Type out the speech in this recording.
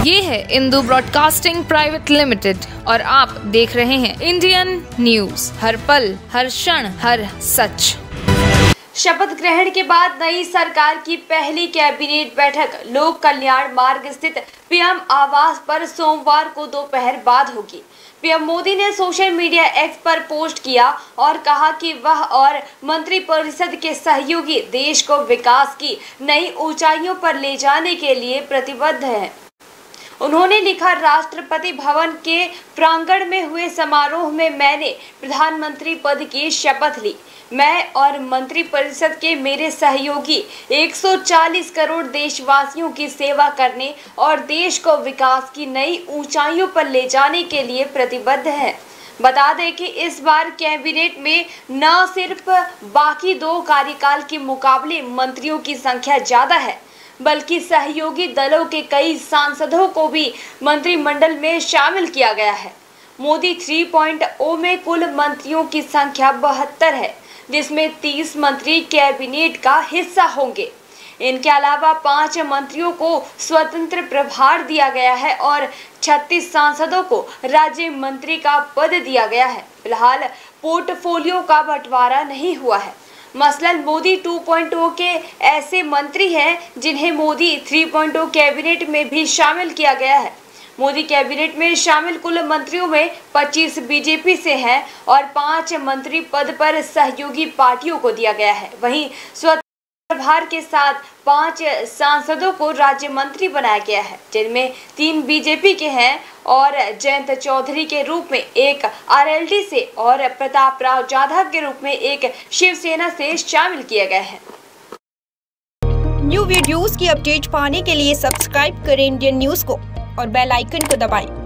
ये है Indu broadcasting private limited और आप देख रहे हैं इंडियन न्यूज़। हर पल, हर क्षण, हर सच। शपथ ग्रहण के बाद नई सरकार की पहली कैबिनेट बैठक। लोक कल्याण मार्ग स्थित पीएम आवास पर सोमवार को दोपहर बाद होगी। पीएम मोदी ने सोशल मीडिया एक्स पर पोस्ट किया और कहा कि वह और मंत्रिपरिषद के सहयोगी देश को विकास की नई ऊंचाइयों पर ले जाने के लिए प्रतिबद्ध हैं। उन्होंने लिखा, राष्ट्रपति भवन के प्रांगण में हुए समारोह में मैंने प्रधानमंत्री पद की शपथ ली। मैं और मंत्रिपरिषद के मेरे सहयोगी 140 करोड़ देशवासियों की सेवा करने और देश को विकास की नई ऊंचाइयों पर ले जाने के लिए प्रतिबद्ध हैं। बता दें कि इस बार कैबिनेट में न सिर्फ़ बाकी दो कार्यकाल के मुकाबले मंत्रियों की संख्या ज़्यादा है बल्कि सहयोगी दलों के कई सांसदों को भी मंत्रिमंडल में शामिल किया गया है। मोदी 3.0 में कुल मंत्रियों की संख्या बहत्तर है, जिसमें 30 मंत्री कैबिनेट का हिस्सा होंगे। इनके अलावा पाँच मंत्रियों को स्वतंत्र प्रभार दिया गया है और 36 सांसदों को राज्य मंत्री का पद दिया गया है। फ़िलहाल पोर्टफोलियो का बंटवारा नहीं हुआ है। मसलन मोदी 2.0 के ऐसे मंत्री हैं जिन्हें मोदी 3.0 कैबिनेट में भी शामिल किया गया है। मोदी कैबिनेट में शामिल कुल मंत्रियों में 25 बीजेपी से हैं और पाँच मंत्री पद पर सहयोगी पार्टियों को दिया गया है। वहीं स्वतंत्र प्रभार के साथ पाँच सांसदों को राज्य मंत्री बनाया गया है, जिनमें तीन बीजेपी के हैं और जयंत चौधरी के रूप में एक आरएलडी से और प्रताप राव जाधव के रूप में एक शिवसेना से शामिल किया गया है न्यू वीडियोस की अपडेट पाने के लिए सब्सक्राइब करें इंडियन न्यूज़ को और बेल आइकन को दबाएँ।